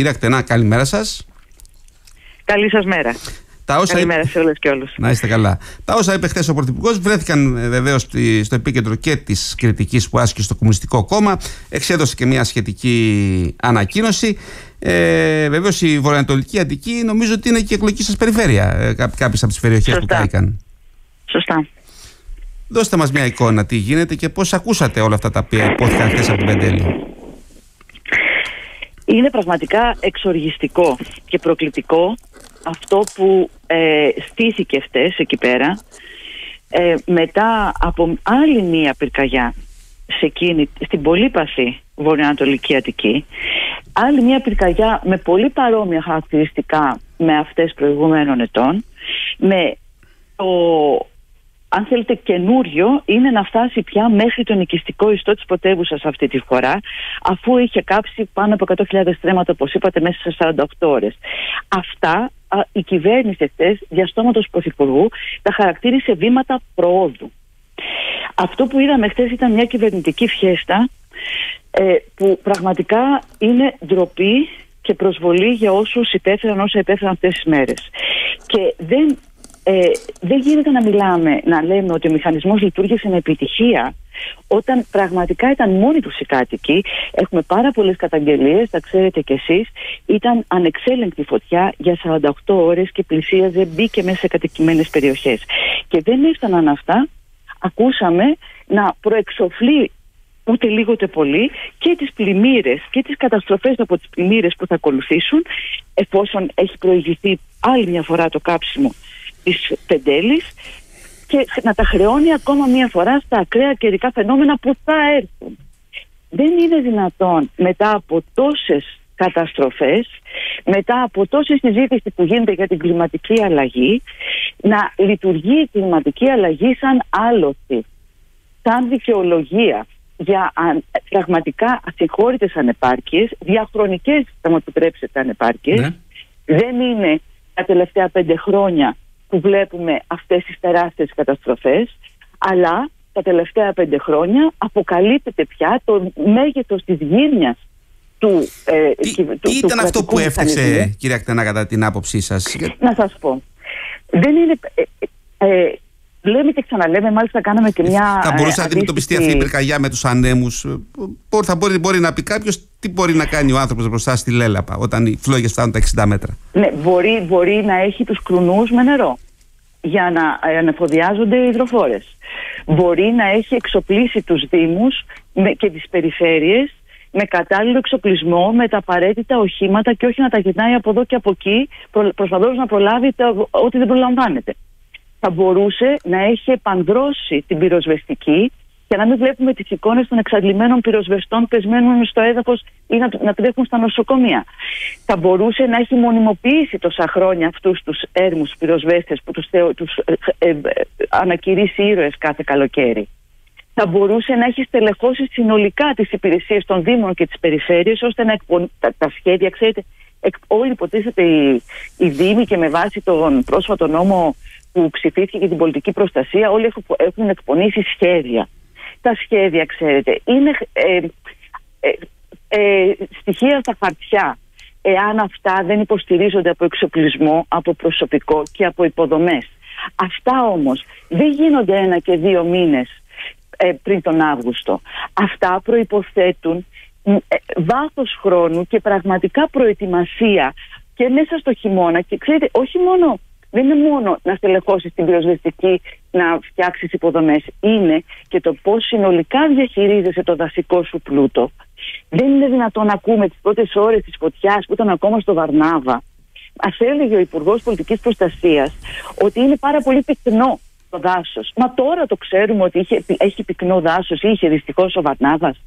Κυρία Κτενά, καλημέρα σας. Καλή σας μέρα. Τα όσα Καλημέρα σε όλες και όλους. Να είστε καλά. Τα όσα είπε χθες ο Πρωθυπουργός βρέθηκαν ε, βεβαίως στο επίκεντρο και της κριτικής που άσκησε στο Κομμουνιστικό Κόμμα. Εξέδωσε και μια σχετική ανακοίνωση. Ε, Βεβαίως η Βορειοανατολική Αττική νομίζω ότι είναι και η εκλογική σας περιφέρεια. Ε, Κάποιες από τις περιοχές που κάηκαν. Σωστά. Δώστε μας μια εικόνα τι γίνεται και πώς ακούσατε όλα αυτά τα οποία υπόθηκαν χθες από την Πεντέλη. Είναι πραγματικά εξοργιστικό και προκλητικό αυτό που ε, στήθηκε χτες εκεί πέρα ε, μετά από άλλη μία πυρκαγιά σε εκείνη, στην πολύπαθη βορειοανατολική Αττική άλλη μία πυρκαγιά με πολύ παρόμοια χαρακτηριστικά με αυτές προηγούμενων ετών με το αν θέλετε καινούριο είναι να φτάσει πια μέχρι το νοικιστικό ιστό της πρωτεύουσα αυτή τη φορά αφού είχε κάψει πάνω από 100.000 στρέμματα όπως είπατε μέσα σε 48 ώρες. Αυτά η κυβέρνηση χθε διαστόματος πρωθυπουργού τα χαρακτήρισε βήματα προόδου. Αυτό που είδαμε χθες ήταν μια κυβερνητική φιέστα ε, που πραγματικά είναι ντροπή και προσβολή για όσους υπέφεραν όσα υπέφεραν αυτές τις μέρες. Και δεν ε, δεν γίνεται να μιλάμε, να λέμε ότι ο μηχανισμός λειτουργήσε με επιτυχία όταν πραγματικά ήταν μόνοι τους οι κάτοικοι. Έχουμε πάρα πολλές καταγγελίες, τα ξέρετε κι εσείς. Ήταν ανεξέλεγκτη φωτιά για 48 ώρες και πλησίαζε, μπήκε μέσα σε κατοικημένες περιοχές. Και δεν έφταναν αυτά. Ακούσαμε να προεξοφλεί ούτε λίγο ούτε πολύ και τις πλημμύρες και τις καταστροφές από τις πλημμύρες που θα ακολουθήσουν εφόσον έχει προηγηθεί άλλη μια φορά το κάψιμο της Πεντέλης και να τα χρεώνει ακόμα μία φορά στα ακραία καιρικά φαινόμενα που θα έρθουν. Δεν είναι δυνατόν μετά από τόσες καταστροφές, μετά από τόση συζήτηση που γίνεται για την κλιματική αλλαγή, να λειτουργεί η κλιματική αλλαγή σαν άλοθη, σαν δικαιολογία για πραγματικά ασυγχώρητες ανεπάρκειες, διαχρονικές θα μου επιτρέψετε ανεπάρκειες. Ναι. Δεν είναι τα τελευταία πέντε χρόνια που βλέπουμε αυτές τις τεράστιες καταστροφές αλλά τα τελευταία πέντε χρόνια αποκαλύπτεται πια το μέγεθος της γύρνιας του, ε, τι, του, τι ήταν αυτό που έφταξε κυρία Κτενά κατά την άποψή σας; Να σας πω δεν είναι ε, ε, Λέμε και ξαναλέμε, μάλιστα κάναμε και μια. Θα μπορούσε να αντιμετωπιστεί αυτή η πυρκαγιά με τους ανέμους. Θα μπορεί, μπορεί να πει κάποιος τι μπορεί να κάνει ο άνθρωπος μπροστά στη Λέλαπα όταν οι φλόγες φτάνουν τα 60 μέτρα; Ναι, μπορεί, μπορεί να έχει τους κρουνούς με νερό για να ανεφοδιάζονται οι υδροφόρες. Μπορεί να έχει εξοπλίσει τους Δήμους και τις περιφέρειες με κατάλληλο εξοπλισμό, με τα απαραίτητα οχήματα και όχι να τα γυρνάει από εδώ και από εκεί προσπαθώντας να προλάβει ό,τι δεν προλαμβάνεται. Θα μπορούσε να έχει επανδρώσει την πυροσβεστική και να μην βλέπουμε τις εικόνες των εξαντλημένων πυροσβεστών πεσμένων στο έδαφος ή να, να τρέχουν στα νοσοκομεία. Θα μπορούσε να έχει μονιμοποιήσει τόσα χρόνια αυτούς τους έρμους πυροσβέστες που τους τους, ε, ε, ε, ανακηρύσει ήρωες κάθε καλοκαίρι. Θα μπορούσε να έχει στελεχώσει συνολικά τις υπηρεσίες των Δήμων και τη περιφέρεια ώστε να εκπον... τα, τα σχέδια, ξέρετε, εκ, όλοι υποτίθεται οι, οι Δήμοι και με βάση τον πρόσφατο νόμο που ψηφίστηκε για την πολιτική προστασία, όλοι έχουν εκπονήσει σχέδια τα σχέδια, ξέρετε, είναι ε, ε, ε, στοιχεία στα χαρτιά. Εάν αυτά δεν υποστηρίζονται από εξοπλισμό, από προσωπικό και από υποδομές. Αυτά όμως δεν γίνονται ένα και δύο μήνες ε, πριν τον Αύγουστο. Αυτά προϋποθέτουν βάθος χρόνου και πραγματικά προετοιμασία και μέσα στο χειμώνα και ξέρετε όχι μόνο δεν είναι μόνο να στελεχώσεις την πυροσβεστική, να φτιάξεις υποδομές. Είναι και το πώς συνολικά διαχειρίζεσαι το δασικό σου πλούτο. Δεν είναι δυνατόν να ακούμε τις πρώτες ώρες της φωτιάς που ήταν ακόμα στο Βαρνάβα. Μας έλεγε ο Υπουργός Πολιτικής Προστασίας ότι είναι πάρα πολύ πυκνό το δάσος. Μα τώρα το ξέρουμε ότι είχε, έχει πυκνό δάσος ή είχε δυστυχώς ο Βαρνάβας.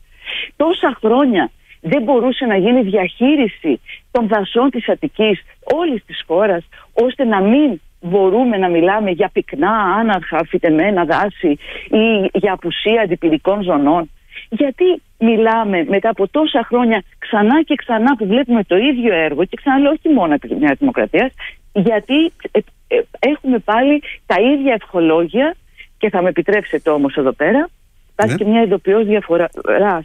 Τόσα χρόνια δεν μπορούσε να γίνει διαχείριση των δασών της Αττικής όλης της χώρας ώστε να μην μπορούμε να μιλάμε για πυκνά, άναρχα, φυτεμένα δάση ή για απουσία αντιπυρικών ζωνών. Γιατί μιλάμε μετά από τόσα χρόνια ξανά και ξανά που βλέπουμε το ίδιο έργο και ξανά λέω όχι μόνο από της Νέας Δημοκρατίας, γιατί ε, ε, έχουμε πάλι τα ίδια ευχολόγια και θα με επιτρέψετε όμως εδώ πέρα Υπάρχει ναι. και μια ειδοποιώς διαφορά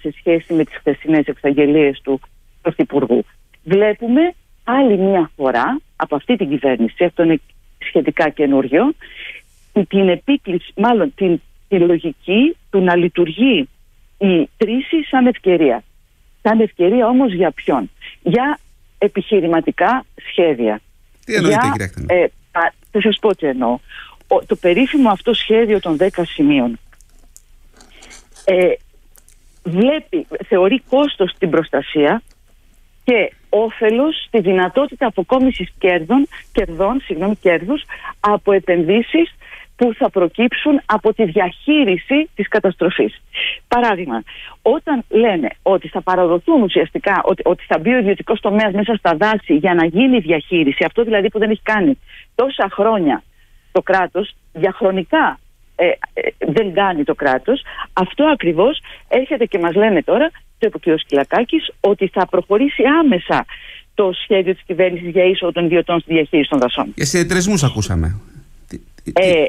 σε σχέση με τις χθεσινές εξαγγελίες του Πρωθυπουργού. βλέπουμε άλλη μία φορά από αυτή την κυβέρνηση, αυτό είναι σχετικά καινούριο, την επίκληση, μάλλον την, τη λογική του να λειτουργεί η κρίση σαν ευκαιρία. Σαν ευκαιρία όμως για ποιον; Για επιχειρηματικά σχέδια. Τι εννοείται για, κύριε ε, Θα σας πω τι εννοώ. το περίφημο αυτό σχέδιο των 10 σημείων ε, βλέπει, θεωρεί κόστος την προστασία και όφελος στη δυνατότητα αποκόμισης κέρδων, κερδών, συγγνώμη, κέρδους από επενδύσεις που θα προκύψουν από τη διαχείριση της καταστροφής. Παράδειγμα, όταν λένε ότι θα παραδοθούν ουσιαστικά, ότι, ότι θα μπει ο ιδιωτικός τομέας μέσα στα δάση για να γίνει διαχείριση, αυτό δηλαδή που δεν έχει κάνει τόσα χρόνια το κράτος, διαχρονικά ε, ε, δεν κάνει το κράτος, αυτό ακριβώς έρχεται και μας λένε τώρα, το είπε ο κ. Σκυλακάκης, ότι θα προχωρήσει άμεσα το σχέδιο της κυβέρνησης για ίσο των ιδιωτών στη διαχείριση των δασών. Για συνεταιρισμούς ακούσαμε. Ε,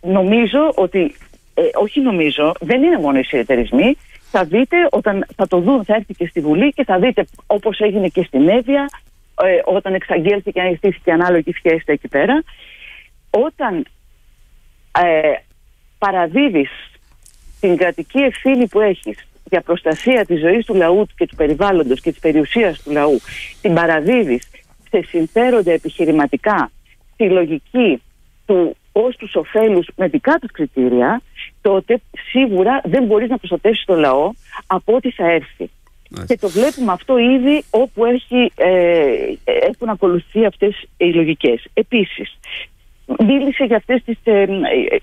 νομίζω ότι, ε, όχι νομίζω, δεν είναι μόνο οι συνεταιρισμοί. Θα δείτε όταν θα το δουν, θα έρθει και στη Βουλή και θα δείτε όπως έγινε και στην Εύβοια, ε, όταν εξαγγέλθηκε και στήθηκε ανάλογη φιέστα εκεί πέρα. Όταν ε, παραδίδεις την κρατική ευθύνη που έχεις για προστασία της ζωής του λαού και του περιβάλλοντος και της περιουσίας του λαού την παραδίδεις σε συμφέροντα επιχειρηματικά τη λογική του κόστους ωφέλους με δικά τους κριτήρια τότε σίγουρα δεν μπορείς να προστατεύσεις το λαό από ό,τι θα έρθει. Και το βλέπουμε αυτό ήδη όπου έχει, ε, έχουν ακολουθεί αυτές οι λογικές. Επίσης, μίλησε για αυτές τις... Ε,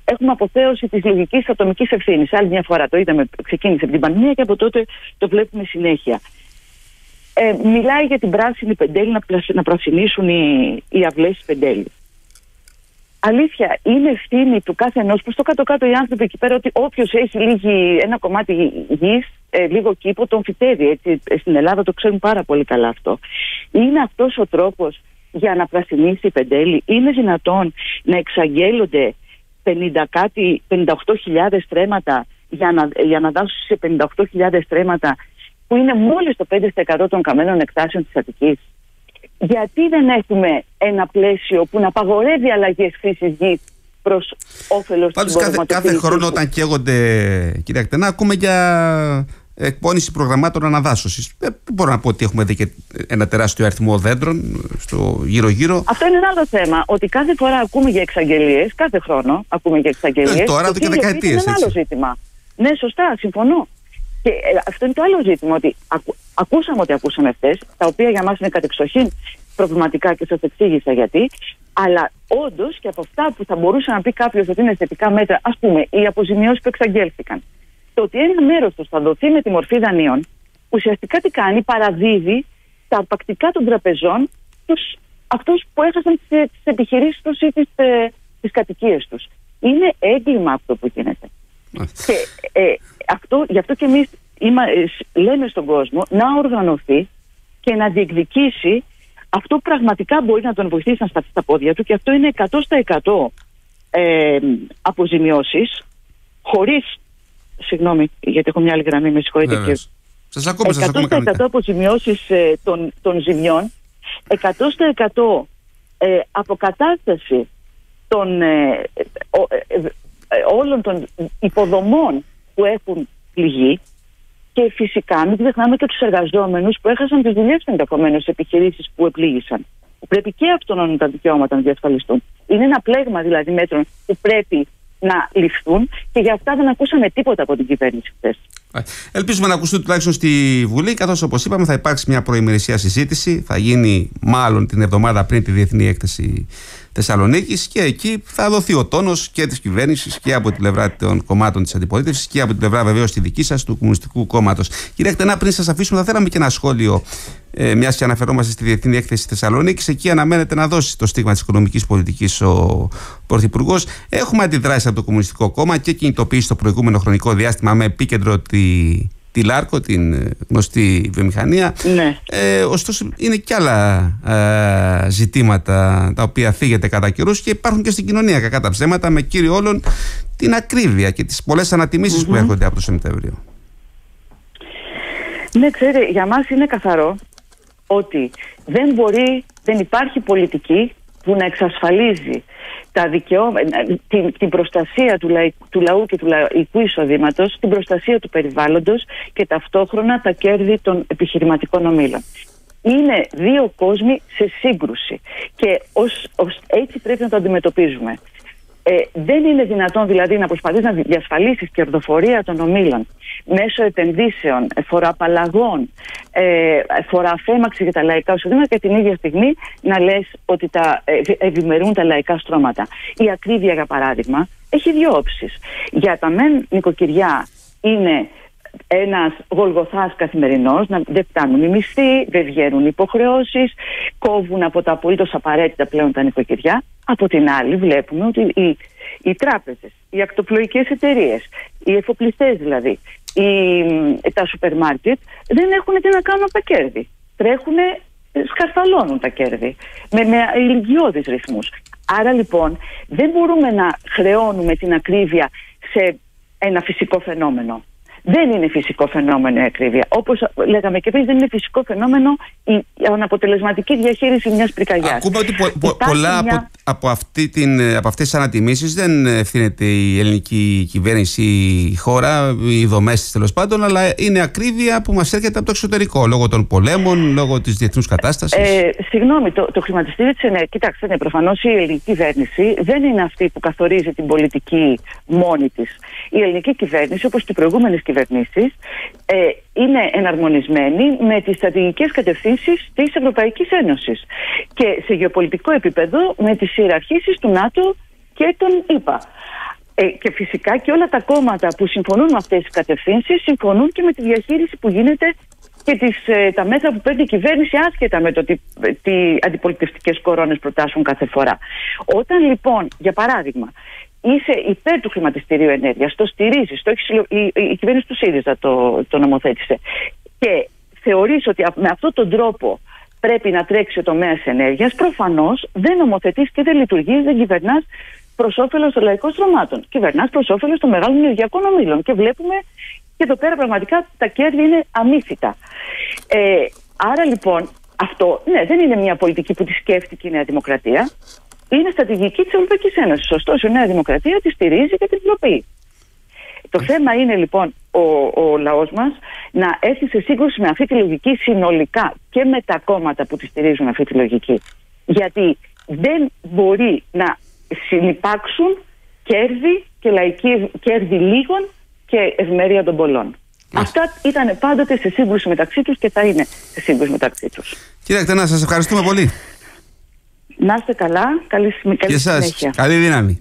έχουμε αποθέωση της λογικής ατομικής ευθύνης. Άλλη μια φορά το είδαμε, ξεκίνησε από την πανδημία και από τότε το βλέπουμε συνέχεια. Ε, μιλάει για την πράσινη πεντέλη, να, να πρασινίσουν οι, οι αυλές πεντέλης. Αλήθεια, είναι ευθύνη του κάθε ενός προς το κάτω-κάτω οι άνθρωποι εκεί πέρα ότι όποιος έχει λίγη, ένα κομμάτι γης, ε, λίγο κήπο, τον φυτεύει. Έτσι, στην Ελλάδα το ξέρουν πάρα πολύ καλά αυτό. Είναι αυτός ο τρόπος για να πρασινίσει η Πεντέλη. Είναι δυνατόν να εξαγγέλλονται 50 κάτι, 58.000 στρέμματα για να, για να δώσουν σε 58.000 στρέμματα που είναι μόλις το 5% των καμένων εκτάσεων της Αττικής; Γιατί δεν έχουμε ένα πλαίσιο που να απαγορεύει αλλαγές χρήσης γης προς όφελος της κάθε, κάθε χρόνο, όταν καίγονται, κύριε Ακτενά, ακούμε για εκπόνηση προγραμμάτων αναδάσωσης. Δεν μπορώ να πω ότι έχουμε δει και ένα τεράστιο αριθμό δέντρων στο γύρω-γύρω; Αυτό είναι ένα άλλο θέμα. Ότι κάθε φορά ακούμε για εξαγγελίες, κάθε χρόνο ακούμε για εξαγγελίες. Ε, τώρα εδώ και δεκαετίε. Είναι ένα άλλο ζήτημα. Ναι, σωστά, συμφωνώ. Και ε, αυτό είναι το άλλο ζήτημα. Ότι ακού, ακούσαμε ότι ακούσαμε αυτέ, τα οποία για μας είναι κατεξοχήν προβληματικά και σας εξήγησα γιατί. Αλλά όντως και από αυτά που θα μπορούσε να πει κάποιος ότι είναι θετικά μέτρα, ας πούμε, οι αποζημιώσεις που εξαγγέλθηκαν, το ότι ένα μέρος του θα δοθεί με τη μορφή δανείων, ουσιαστικά τι κάνει, παραδίδει τα αρπακτικά των τραπεζών στους αυτούς που έχασαν τις επιχειρήσεις τους ή τις τις ε, κατοικίες τους. Είναι έγκλημα αυτό που γίνεται. Και ε, αυτό, γι' αυτό και εμείς ε, λέμε στον κόσμο να οργανωθεί και να διεκδικήσει αυτό που πραγματικά μπορεί να τον βοηθήσει να σταθεί στα πόδια του και αυτό είναι 100% ε, αποζημιώσεις χωρίς Συγγνώμη, γιατί έχω μια άλλη γραμμή, με συγχωρείτε. Και... Σας ακούμε, σας ακούμε. 100% αποζημιώσει ε, των, των ζημιών, 100% ε, αποκατάσταση των, ε, ε, όλων των υποδομών που έχουν πληγεί και φυσικά μην ξεχνάμε και τους εργαζόμενους που έχασαν τις δουλειές τους ενδεχομένως σε επιχειρήσεις που επλήγησαν. Πρέπει και αυτόν τα δικαιώματα να διασφαλιστούν. Είναι ένα πλέγμα δηλαδή μέτρων που πρέπει να ληφθούν και για αυτά δεν ακούσαμε τίποτα από την κυβέρνηση χθες. Ελπίζουμε να ακουστούν τουλάχιστον στη Βουλή, καθώς όπως είπαμε θα υπάρξει μια προημερησία συζήτηση. Θα γίνει μάλλον την εβδομάδα πριν τη Διεθνή Έκθεση Θεσσαλονίκης και εκεί θα δοθεί ο τόνος και της κυβέρνησης και από την πλευρά των κομμάτων της αντιπολίτευσης και από την πλευρά βεβαίως τη δική σας, του Κομμουνιστικού Κόμματος. Κύριε Ακτενά, πριν σας αφήσουμε, θα θέλαμε και ένα σχόλιο, ε, μιας και αναφερόμαστε στη Διεθνή Έκθεση Θεσσαλονίκης. Εκεί αναμένεται να δώσει το στίγμα της οικονομικής πολιτικής ο Πρωθυπουργός. Έχουμε αντιδράσεις από το Κομμουνιστικό Κόμμα και κινητοποιήσει το προηγούμενο χρονικό διάστημα με επίκεντρο τη τη Λάρκο, την ε, γνωστή βιομηχανία. Ναι. Ε, ωστόσο, είναι και άλλα ε, ζητήματα τα οποία θίγεται κατά καιρούς και υπάρχουν και στην κοινωνία κακά τα ψέματα, με κύριο όλων την ακρίβεια και τις πολλές που έρχονται από το Σεπτέμβριο. Ναι, ξέρετε, για μας είναι καθαρό ότι δεν μπορεί, δεν υπάρχει πολιτική που να εξασφαλίζει τα δικαιώματα, την, την προστασία του, του λαού και του λαϊκού εισοδήματος, την προστασία του περιβάλλοντος και ταυτόχρονα τα κέρδη των επιχειρηματικών ομήλων. Είναι δύο κόσμοι σε σύγκρουση και ως, ως έτσι πρέπει να το αντιμετωπίζουμε. Ε, δεν είναι δυνατόν δηλαδή να προσπαθείς να διασφαλίσεις κερδοφορία των ομίλων μέσω επενδύσεων, φοροαπαλλαγών, ε, φοροαφέμαξη για τα λαϊκά οσοδήματα και την ίδια στιγμή να λες ότι τα ε, ευημερούν τα λαϊκά στρώματα. Η ακρίβεια, για παράδειγμα, έχει δύο όψεις. Για τα μεν νοικοκυριά είναι ένας γολγοθάς καθημερινός, δεν φτάνουν οι μισθοί, δεν βγαίνουν οι υποχρεώσεις, κόβουν από τα απολύτως απαραίτητα πλέον τα νοικοκυριά. Από την άλλη, βλέπουμε ότι οι, οι τράπεζες, οι ακτοπλοϊκές εταιρείες, οι εφοπλιστές δηλαδή, οι, τα σούπερ μάρκετ δεν έχουν τι να κάνουν από τα κέρδη. Τρέχουν, σκαρφαλώνουν τα κέρδη με, με ηλικιώδεις ρυθμούς. Άρα λοιπόν δεν μπορούμε να χρεώνουμε την ακρίβεια σε ένα φυσικό φαινόμενο δεν είναι φυσικό φαινόμενο η ακρίβεια. Όπως λέγαμε και πριν, δεν είναι φυσικό φαινόμενο η αναποτελεσματική διαχείριση μιας πυρκαγιάς. Ακούμε ότι πολλά από, από, αυτή την, από αυτές τις ανατιμήσεις δεν ευθύνεται η ελληνική κυβέρνηση, η χώρα, οι δομές τη τέλος πάντων, αλλά είναι ακρίβεια που μας έρχεται από το εξωτερικό, λόγω των πολέμων, λόγω της διεθνούς κατάστασης. Ε, συγγνώμη, το, το χρηματιστήριο της ενέργεια, κοιτάξτε, ναι, προφανώς η ελληνική κυβέρνηση δεν είναι αυτή που καθορίζει την πολιτική μόνη της. Η ελληνική κυβέρνηση, όπως και οι προηγούμενες κυβερνήσει, κυβερνήσεις ε, είναι εναρμονισμένη με τις στρατηγικές κατευθύνσεις της Ευρωπαϊκής Ένωσης και σε γεωπολιτικό επίπεδο με τις ιεραρχήσεις του ΝΑΤΟ και των ΗΠΑ. Ε, και φυσικά και όλα τα κόμματα που συμφωνούν με αυτές τις κατευθύνσεις συμφωνούν και με τη διαχείριση που γίνεται και τις, ε, τα μέτρα που παίρνει η κυβέρνηση άσχετα με το τι, τι αντιπολιτευτικές κορώνες προτάσουν κάθε φορά. Όταν λοιπόν, για παράδειγμα, είσαι υπέρ του χρηματιστηρίου ενέργειας, το στηρίζεις, το η, η, η, κυβέρνηση του ΣΥΡΙΖΑ το, το νομοθέτησε. Και θεωρείς ότι με αυτόν τον τρόπο πρέπει να τρέξει ο τομέας ενέργειας, προφανώς δεν νομοθετείς και δεν λειτουργείς, δεν κυβερνάς προς όφελος των λαϊκών στρωμάτων. Κυβερνάς προς όφελος των μεγάλων ενεργειακών ομήλων. Και βλέπουμε και εδώ πέρα πραγματικά τα κέρδη είναι αμύθιτα. Ε, άρα λοιπόν αυτό ναι, δεν είναι μια πολιτική που τη σκέφτηκε η Νέα Δημοκρατία είναι στρατηγική της Ευρωπαϊκής Ένωσης. Ωστόσο, η Νέα Δημοκρατία τη στηρίζει και την υλοποιεί. Το θέμα είναι λοιπόν ο, ο λαός μας να έρθει σε σύγκρουση με αυτή τη λογική συνολικά και με τα κόμματα που τη στηρίζουν αυτή τη λογική. Γιατί δεν μπορεί να συνεπάρξουν κέρδη και λαϊκή κέρδη λίγων και ευημερία των πολλών. Αυτά ήταν πάντοτε σε σύγκρουση μεταξύ τους και θα είναι σε σύγκρουση μεταξύ τους. Κύριε Ακτενά, σας ευχαριστούμε πολύ. Να είστε καλά. Καλή, καλή και σας, Καλή δύναμη.